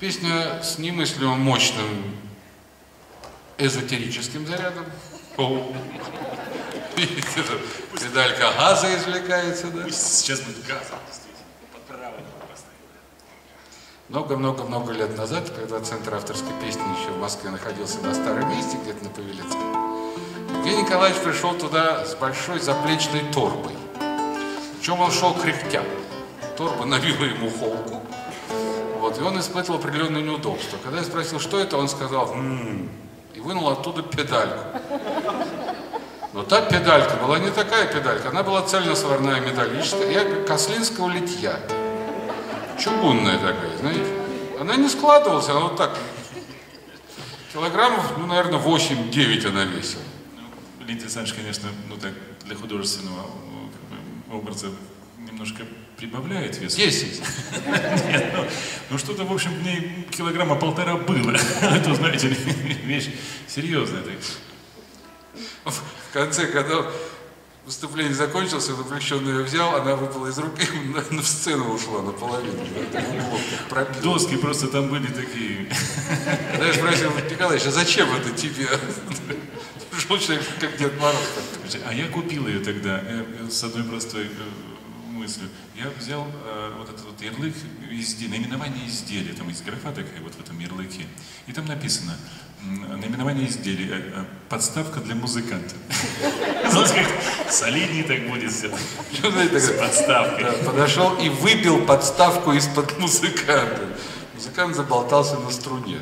Песня с немыслимым мощным эзотерическим зарядом. Видите, педалька газа извлекается, да? Пусть сейчас будет поставим. Много-много-много лет назад, когда Центр авторской песни еще в Москве находился на старом месте, где-то на Павелецкой, Евгений Николаевич пришел туда с большой заплечной торбой. Причем он шел кряхтя. Торба набила ему холку. Вот, и он испытывал определенное неудобство. Когда я спросил, что это, он сказал, «М-м-м», и вынул оттуда педальку. Но та педалька была не такая педалька, она была цельносварная металлическая, я кослинского литья. Чугунная такая, знаете. Она не складывалась, она вот так. Килограммов, ну, наверное, 8-9 она весила. Ну, Лидия Александрович, конечно, ну так, для художественного бы, образа немножко прибавляет вес. 10. Нет, ну, ну что-то, в общем, в ней килограмма полтора было. Это, знаете вещь серьезная. Так. В конце, когда выступление закончилось, он увлеченно ее взял, она выпала из рук и на, на сцену ушла наполовину. В. Доски просто там были такие. Когда я спросил, Николаевич, а зачем это тебе? Пришел человек, как Дед Мороз. А я купил ее тогда э, э, с одной простой э, мыслью. Я взял э, вот этот вот ярлык изделия, наименование изделия, там есть графа такая вот в этом ярлыке. И там написано наименование изделия, э, э, подставка для музыканта. Солиднее так будет знаете, С подставкой. Подошел и выбил подставку из-под музыканта. Музыкант заболтался на струне.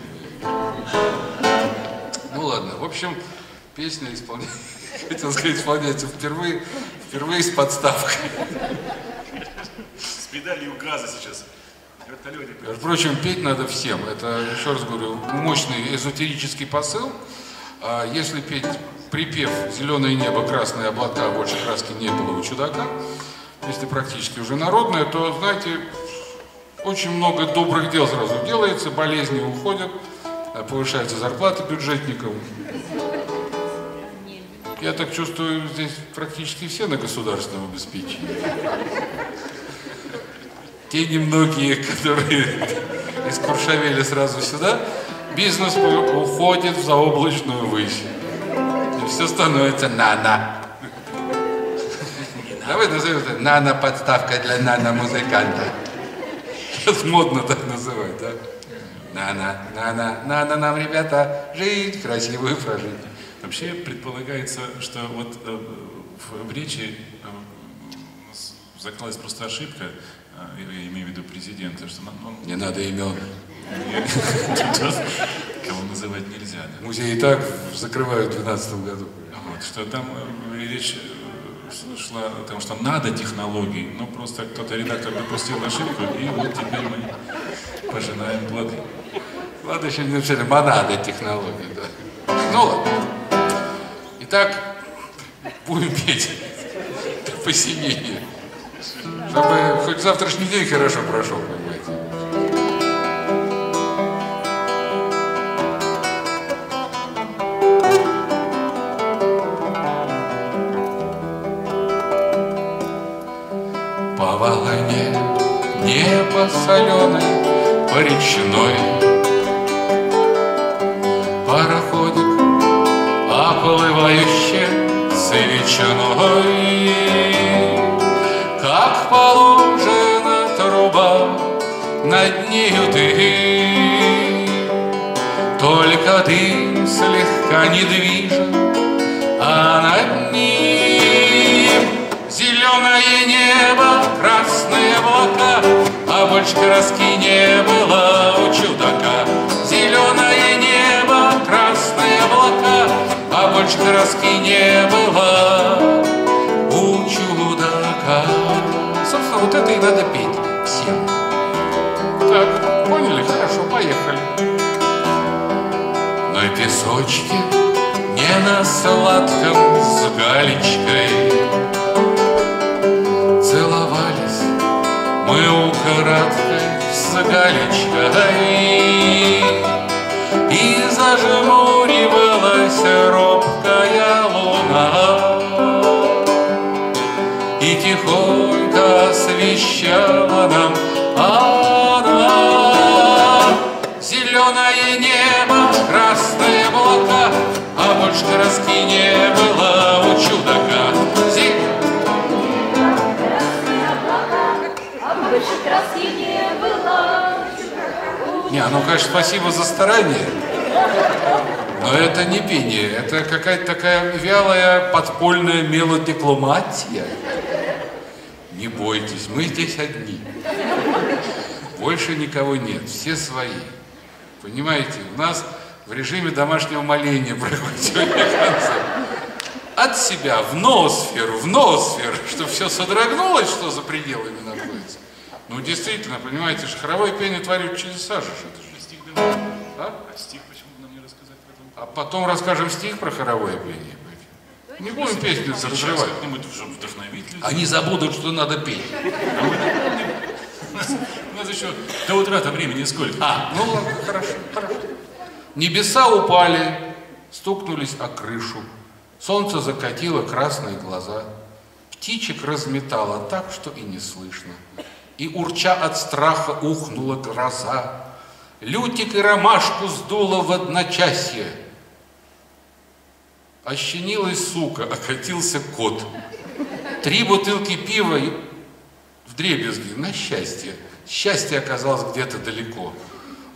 Ну ладно, в общем, песня исполняется, хотел сказать, исполняется впервые, впервые с подставкой. С педалью газа сейчас. Прочим, петь надо всем. Это, еще раз говорю, мощный эзотерический посыл. А если петь припев «Зеленое небо, красные облака, больше краски не было у чудака», если практически уже народное, то, знаете, очень много добрых дел сразу делается, болезни уходят, а повышается зарплата бюджетникам. Я так чувствую, здесь практически все на государственном обеспечении. Те немногие, которые искуршавели сразу сюда, бизнес уходит в заоблачную высь. И все становится нано. Давай назовем это нано-подставка для нано-музыканта. Сейчас модно так называть, да? Нано, нано, нано нам, ребята, жизнь красивую прожить. Вообще предполагается, что вот э, в, речи э, закралась просто ошибка, э, я имею в виду президента, что он, Не надо имен. кого называть нельзя. да. Музей и так закрывают в 2012 году. Вот, что там э, речь э, шла о том, что надо технологий, но просто кто-то редактор допустил ошибку, и вот теперь мы пожинаем плоды. Ладно, еще не написали монада технологии, да. Ну ладно. Итак, будем петь до посинения. Чтобы хоть завтрашний день хорошо прошел, понимаете. По волне небо соленое, по речной Пароходик, оплывающий с Только дым слегка недвижен, а над ним Зеленое небо, красные облака, А больше краски не было у чудака. Зеленое небо, красные облака, А больше краски не было у чудака. Собственно, вот это и надо петь всем. Так, поняли? Хорошо, поехали. Песочке, не на сладком с галечкой. Целовались мы украдкой с галечкой. И зажмуривалась робкая луна. И тихонько освещала нам она Зеленое небо, больше краски не было у чудака. Не ну, конечно, спасибо за старание. Но это не пение, это какая-то такая вялая подпольная мелодикламатия. Не бойтесь, мы здесь одни. Больше никого нет, все свои. Понимаете, у нас в режиме домашнего моления проходит сегодня концерт. От себя в ноосферу, в ноосферу, чтобы все содрогнулось, что за пределами находится. Ну, действительно, понимаете, же хоровое пение творит чудеса же. Это же. Стих давай. А? А стих почему бы нам не рассказать в этом? А потом расскажем стих про хоровое пение. Не будем песню Сейчас разрывать. Они забудут, что надо петь. У нас, у нас еще до утра-то времени сколько? А, ну ладно, хорошо, хорошо. Небеса упали, стукнулись о крышу. Солнце закатило красные глаза. Птичек разметало так, что и не слышно. И урча от страха ухнула гроза. Лютик и ромашку сдуло в одночасье. Ощенилась сука, окатился кот. Три бутылки пива и в дребезги, на счастье. Счастье оказалось где-то далеко.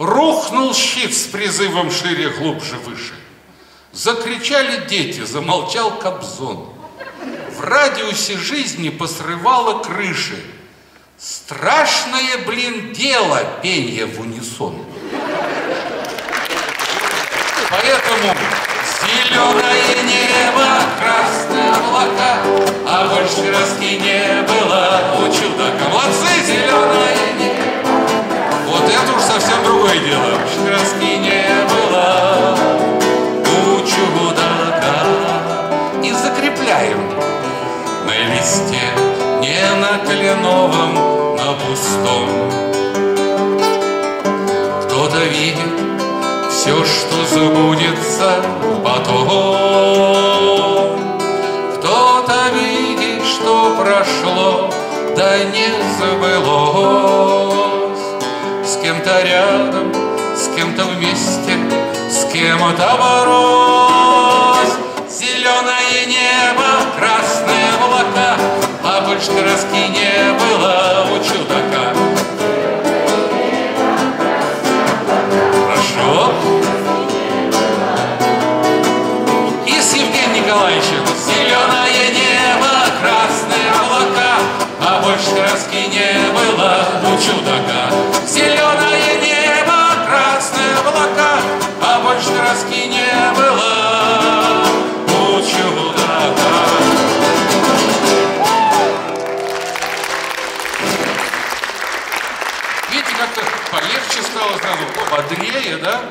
Рухнул щит с призывом шире, глубже, выше. Закричали дети, замолчал Кобзон. В радиусе жизни посрывало крыши. Страшное, блин, дело пенье в унисон. Поэтому зеленое небо, красные облака, а больше краски не было у чудака. Молодцы, зеленое небо. Другое дело. Краски не было у чудака. И закрепляем на листе, не на кленовом, на пустом. Кто-то видит все, что забудется потом. Кто-то видит, что прошло, да не забылось. Кем-то рядом, с кем-то вместе, с кем-то боролась. Зеленое небо, красные облака, а больше Краски не было у чудака Видите, как-то полегче стало сразу, пободрее, да?